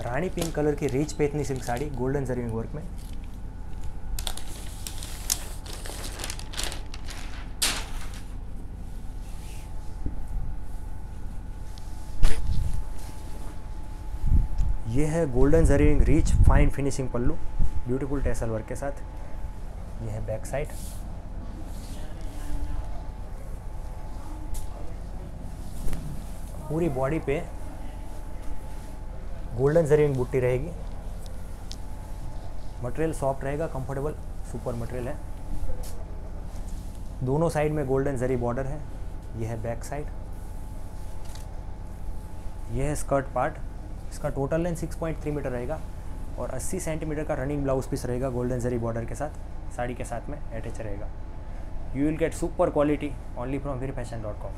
रानी pink colour की rich Paithani silk sari golden जरिंग work में। ये है golden जरिंग rich fine finishing pallu beautiful tassel work के साथ। ये है बैक साइड पूरी बॉडी पे गोल्डन जरिंग बुट्टी रहेगी। मटेरियल सॉफ्ट रहेगा कंफर्टेबल सुपर मटेरियल है। दोनों साइड में गोल्डन जरी बॉर्डर है। यह है बैक साइड। यह है स्कर्ट पार्ट। इसका टोटल लेंथ 6.3 मीटर रहेगा और 80 सेंटीमीटर का रनिंग ब्लाउज पीस रहेगा गोल्डन जरी बॉर्डर के साथ, साड़ी के साथ में अटैच रहेगा। You will get super quality only from Veer fashion dot com